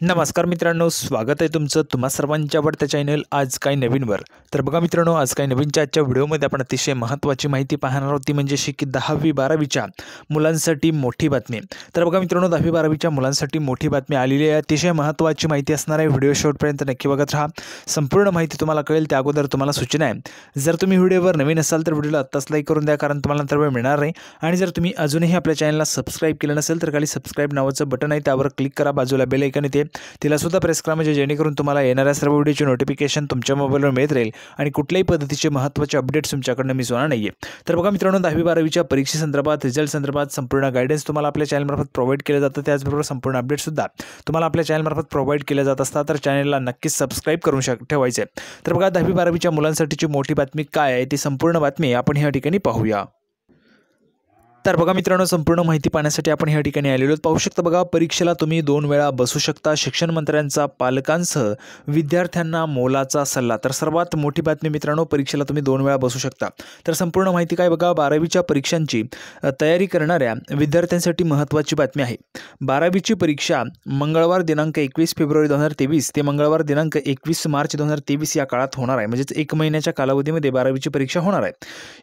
नमस्कार मित्रांनो स्वागत आहे तुमचं तुम्हा सर्वांच्या आवडत्या चॅनल आज काय नवीनवर. तर बघा मित्रांनो आज काय नवीनच्या आजच्या व्हिडिओमध्ये आपण अतिशय महत्त्वाची माहिती पाहणार आहोत ती म्हणजे शे की दहावी बारावीच्या मुलांसाठी मोठी बातमी. तर बघा मित्रांनो दहावी बारावीच्या मुलांसाठी मोठी बातमी आलेली आहे. अतिशय महत्त्वाची माहिती असणार आहे व्हिडिओ शेवटपर्यंत नक्की बघत राहा. संपूर्ण माहिती तुम्हाला कळेल त्या अगोदर तुम्हाला सूचना आहे. जर तुम्ही व्हिडिओवर नवीन असाल तर व्हिडिओला आत्ताच लाईक करून द्या कारण तुम्हाला नंतर वेळ मिळणार नाही. आणि जर तुम्ही अजूनही आपल्या चॅनलला सबस्क्राईब केलं नसेल तर खाली सबस्क्राईब नावाचं बटन आहे त्यावर क्लिक करा बाजूला बेल ऐकन येते. तिला सुद्धा प्रेस करा म्हणजे जेणेकरून तुम्हाला येणाऱ्या सर्व व्हिडिओची नोटिफिकेशन तुमच्या मोबाईलवर मिळत राहील आणि कुठल्याही पद्धतीचे महत्त्वाचे अपडेट्स तुमच्याकडनं मिस होणार नाही आहे तर बघा मित्रांनो दहावी बारावीच्या परीक्षेसंदर्भात रिझल्ट संदर्भात संपूर्ण गायडन्स तुम्हाला आपल्या चॅनलमार्फत प्रोव्हाइड केलं जातं. त्याचबरोबर संपूर्ण अपडेटसुद्धा तुम्हाला आपल्या चॅनलमार्फत प्रोव्हाइड केले जात असतात तर चॅनलला नक्कीच सबस्क्राईब करून शक ठेवायचे तर बघा दहावी बारावीच्या मुलांसाठीची मोठी बातमी काय आहे ती संपूर्ण बातमी आपण ह्या ठिकाणी पाहूया. तर बघा मित्रांनो संपूर्ण माहिती पाहण्यासाठी आपण ह्या ठिकाणी आलेलो आहोत. पाहू शकता बघा परीक्षेला तुम्ही दोन वेळा बसू शकता. शिक्षण मंत्र्यांचा पालकांसह विद्यार्थ्यांना मोलाचा सल्ला. तर सर्वात मोठी बातमी मित्रांनो परीक्षेला तुम्ही दोन वेळा बसू शकता. तर संपूर्ण माहिती काय बघा बारावीच्या परीक्षांची तयारी करणाऱ्या विद्यार्थ्यांसाठी महत्त्वाची बातमी आहे. बारावीची परीक्षा मंगळवार दिनांक एकवीस फेब्रुवारी दोन हजार तेवीस ते मंगळवार दिनांक एकवीस मार्च दोन हजार तेवीस या काळात होणार आहे. म्हणजेच एक महिन्याच्या कालावधीमध्ये बारावीची परीक्षा होणार आहे.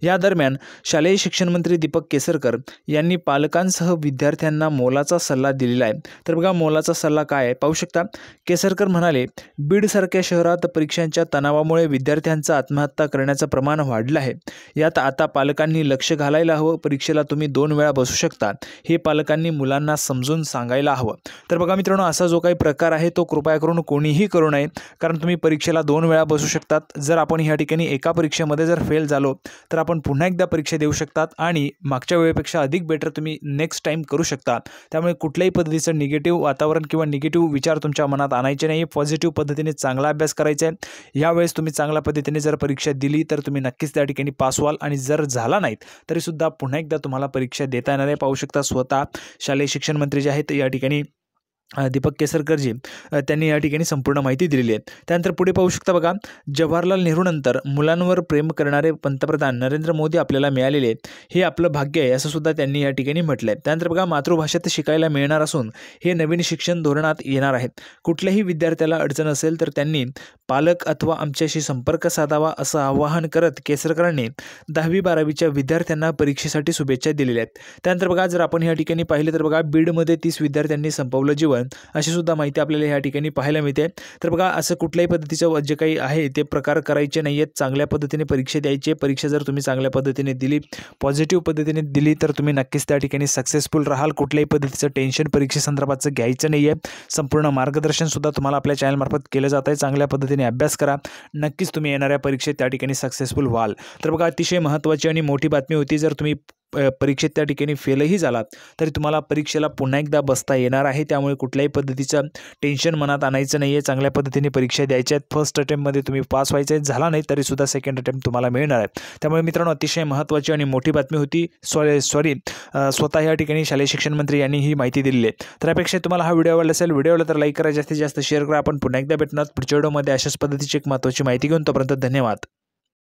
या दरम्यान शालेय शिक्षण मंत्री दीपक केसरकर यांनी पालकांसह विद्यार्थ्यांना मोलाचा सल्ला दिलेला आहे. तर बघा मोलाचा सल्ला काय आहे? पाहू शकता केसरकर म्हणाले बीडसारख्या शहरात परीक्षांच्या तणावामुळे विद्यार्थ्यांचं आत्महत्या करण्याचं प्रमाण वाढलं आहे. यात आता पालकांनी लक्ष घालायला हवं. परीक्षेला तुम्ही दोन वेळा बसू शकता. हे पालकांनी मुलांना समजून सांगायला हवं. तर बघा मित्रांनो असा जो काही प्रकार आहे तो कृपया करून कोणीही करू नये. कारण तुम्ही परीक्षेला दोन वेळा बसू शकतात. जर आपण ह्या ठिकाणी एका परीक्षेमध्ये जर फेल झालो तर आपण पुन्हा एकदा परीक्षा देऊ शकतात आणि मागच्या वेळेपेक्षा अधिक बेटर तुम्ही नेक्स्ट टाईम करू शकता. त्यामुळे कुठल्याही पद्धतीचं निगेटिव्ह वातावरण किंवा निगेटिव्ह विचार तुमच्या मनात आणायचे नाही पॉझिटिव्ह पद्धतीने चांगला अभ्यास करायचा आहे. यावेळेस तुम्ही चांगल्या पद्धतीने जर परीक्षा दिली तर तुम्ही नक्कीच त्या ठिकाणी पास व्हाल. आणि जर झाला नाहीत तरीसुद्धा पुन्हा एकदा तुम्हाला परीक्षा देता येणार आहे. पाहू शकता स्वतः शालेय शिक्षण मंत्री जे आहेत या ठिकाणी दीपक केसरकरजी त्यांनी या ठिकाणी संपूर्ण माहिती दिलेली आहे. त्यानंतर पुढे पाहू शकता बघा जवाहरलाल नेहरूनंतर मुलांवर प्रेम करणारे पंतप्रधान नरेंद्र मोदी आपल्याला मिळालेले आहेत. हे आपलं भाग्य आहे असं सुद्धा त्यांनी या ठिकाणी म्हटलं आहे त्यानंतर बघा मातृभाषेत शिकायला मिळणार असून हे नवीन शिक्षण धोरणात येणार आहे. कुठल्याही विद्यार्थ्याला अडचण असेल तर त्यांनी पालक अथवा आमच्याशी संपर्क साधावा असं आवाहन करत केसरकरांनी दहावी बारावीच्या विद्यार्थ्यांना परीक्षेसाठी शुभेच्छा दिलेल्या आहेत. त्यानंतर बघा जर आपण या ठिकाणी पाहिलं तर बघा बीडमध्ये तीस विद्यार्थ्यांनी संपवलं जीवन. अशी सुद्धा माहिती आपल्याला ह्या ठिकाणी पाहायला मिळते. तर बघा असं कुठल्याही पद्धतीचं जे काही आहे ते प्रकार करायचे नाही आहेत चांगल्या पद्धतीने परीक्षा द्यायची परीक्षा जर तुम्ही चांगल्या पद्धतीने दिली पॉझिटिव्ह पद्धतीने दिली तर तुम्ही नक्कीच त्या ठिकाणी सक्सेसफुल राहाल. कुठल्याही पद्धतीचं टेन्शन परीक्षेसंदर्भातचं घ्यायचं नाही आहे संपूर्ण मार्गदर्शनसुद्धा तुम्हाला आपल्या चॅनलमार्फत केलं जात आहे. चांगल्या पद्धतीने अभ्यास करा. नक्कीच तुम्ही येणाऱ्या परीक्षेत त्या ठिकाणी सक्सेसफुल व्हाल. तर बघा अतिशय महत्त्वाची आणि मोठी बातमी होती. जर तुम्ही परीक्षेत त्या ठिकाणी फेलही झालात. तरी तुम्हाला परीक्षेला पुन्हा एकदा बसता येणार आहे. त्यामुळे कुठल्याही पद्धतीचं टेन्शन मनात आणायचं नाही आहे चांगल्या पद्धतीने परीक्षा द्यायच्या आहेत. फर्स्ट अटेम्प्टमध्ये तुम्ही पास व्हायचं आहे. झाला नाही तरीसुद्धा सेकंड अटेम्प्ट तुम्हाला मिळणार आहे. त्यामुळे मित्रांनो अतिशय महत्त्वाची आणि मोठी बातमी होती. सॉरी सॉरी स्वतः या ठिकाणी शालेय शिक्षण मंत्री यांनी ही माहिती दिलेली आहे. तर यापेक्षा तुम्हाला हा व्हिडिओ आवडला असेल व्हिडिओला तर लाईक करा. जास्तीत जास्त शेअर करा. आपण पुन्हा एकदा भेटणार पुढच्या व्हिडिओमध्ये अशाच पद्धतीची एक महत्त्वाची माहिती घेऊन. तोपर्यंत धन्यवाद.